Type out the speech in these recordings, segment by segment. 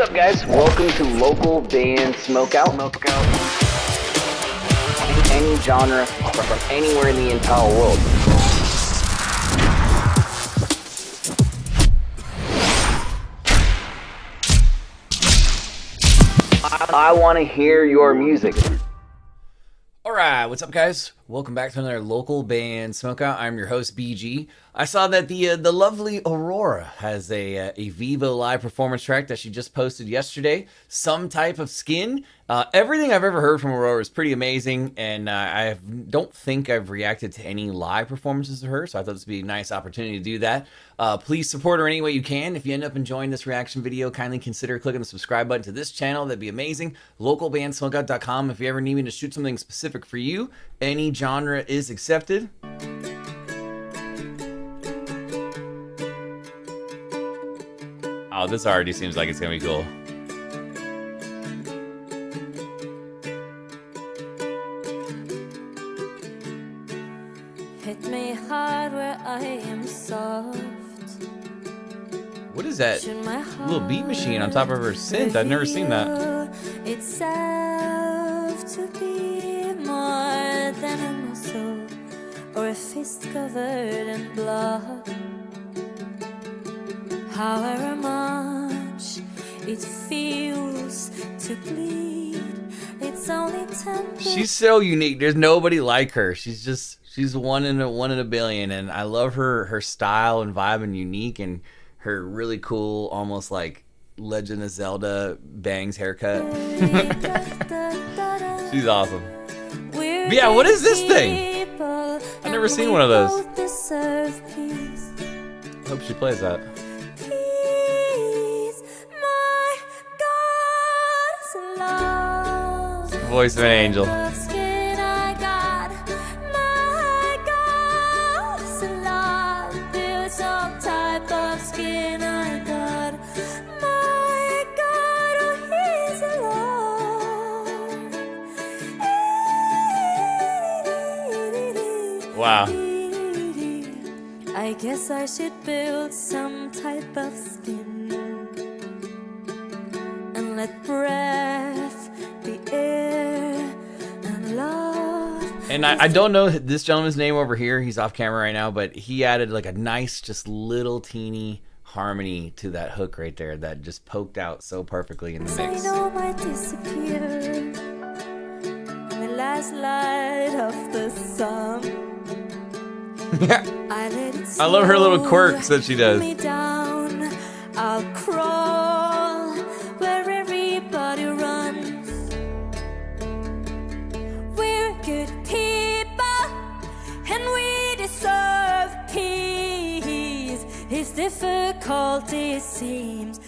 What's up, guys? Welcome to local band Smokeout. Smokeout. Any genre from anywhere in the entire world. I, I want to hear your music. All right, what's up, guys? Welcome back to another local band smokeout. I'm your host BG. I saw that the uh, the lovely Aurora has a uh, a Vevo live performance track that she just posted yesterday. Some type of skin. Uh, everything I've ever heard from Aurora is pretty amazing, and uh, I don't think I've reacted to any live performances of her, so I thought this would be a nice opportunity to do that. Uh, please support her any way you can. If you end up enjoying this reaction video, kindly consider clicking the subscribe button to this channel. That'd be amazing. Localbandsmokeout.com if you ever need me to shoot something specific for you. Any genre is accepted. Oh, this already seems like it's gonna be cool. Hit me hard where I am soft. What is that little beat machine on top of her synth? I've never seen that. Itself or a fist covered in blood. However much it feels to bleed, it's only temporary. She's so unique. There's nobody like her. She's just she's one in a one in a billion, and I love her her style and vibe and unique, and her really cool, almost like Legend of Zelda bangs haircut. she's awesome. But yeah, what is this thing? Never seen one of those. I Hope she plays that. Voice of an angel. Wow. I guess I should build some type of skin and let breath be air and love. And I, I don't know this gentleman's name over here. He's off camera right now, but he added like a nice, just little teeny harmony to that hook right there that just poked out so perfectly in the mix. I know might disappear in the last light of the sun. I, I love her little quirks that she does. I'll crawl where everybody runs. We're good people and we deserve peace. If difficulty seems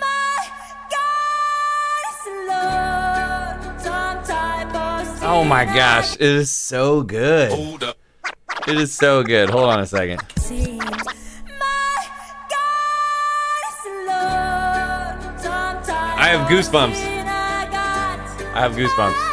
my God is love, some type of Oh my gosh, it is so good. It is so good. Hold on a second. I have goosebumps. I have goosebumps.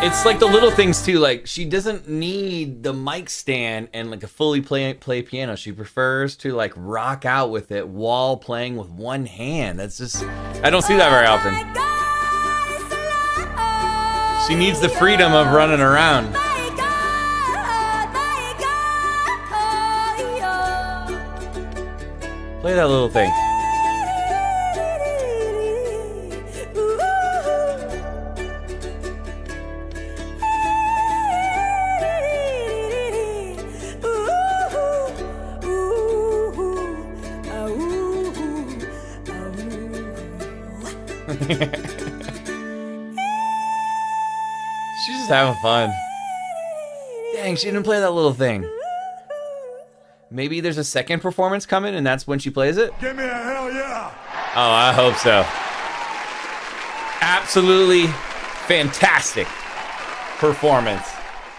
It's like the little things too. Like she doesn't need the mic stand and like a fully play play piano. She prefers to like rock out with it while playing with one hand. That's just I don't see that very often. She needs the freedom of running around. Play that little thing. She's just having fun. Dang, she didn't play that little thing. Maybe there's a second performance coming and that's when she plays it? Give me a hell yeah! Oh, I hope so. Absolutely fantastic performance.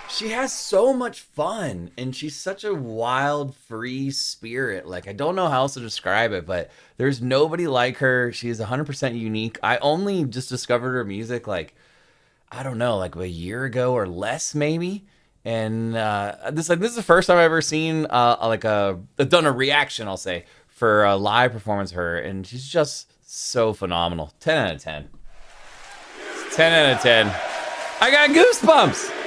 She has so much fun and she's such a wild, free spirit. Like, I don't know how else to describe it, but there's nobody like her. She's 100% unique. I only just discovered her music like I don't know, like a year ago or less, maybe. And uh, this like this is the first time I've ever seen uh, like a done a reaction, I'll say, for a live performance of her, and she's just so phenomenal. Ten out of ten. Ten out of ten. I got goosebumps.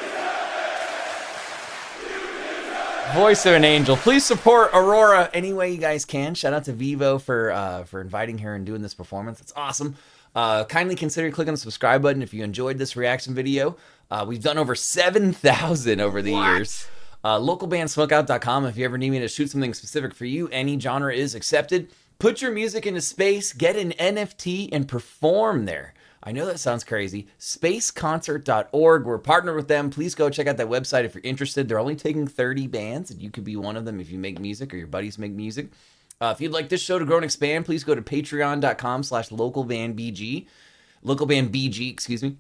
Voice of an angel. Please support Aurora any way you guys can. Shout out to Vevo for uh, for inviting her and doing this performance. It's awesome. Uh, kindly consider clicking the subscribe button if you enjoyed this reaction video. Uh, we've done over 7,000 over the what? years. Uh, localbandsmokeout.com if you ever need me to shoot something specific for you. Any genre is accepted. Put your music into space, get an NFT, and perform there. I know that sounds crazy. Spaceconcert.org. We're partnered with them. Please go check out that website if you're interested. They're only taking 30 bands, and you could be one of them if you make music or your buddies make music. Uh, if you'd like this show to grow and expand, please go to patreon.com slash localbandbg. Localbandbg, excuse me.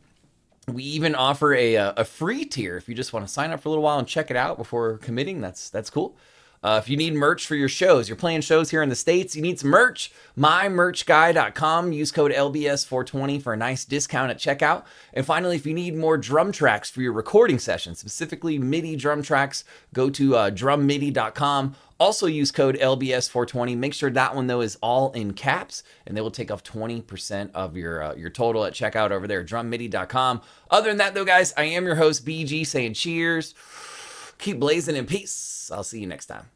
We even offer a, uh, a free tier if you just want to sign up for a little while and check it out before committing. That's that's cool. Uh, if you need merch for your shows, you're playing shows here in the States, you need some merch, mymerchguy.com. Use code LBS420 for a nice discount at checkout. And finally, if you need more drum tracks for your recording session, specifically MIDI drum tracks, go to uh, drummidi.com. Also use code LBS420. Make sure that one though is all in caps, and they will take off 20% of your uh, your total at checkout over there, drummidi.com. Other than that though, guys, I am your host BG saying cheers. Keep blazing in peace. I'll see you next time.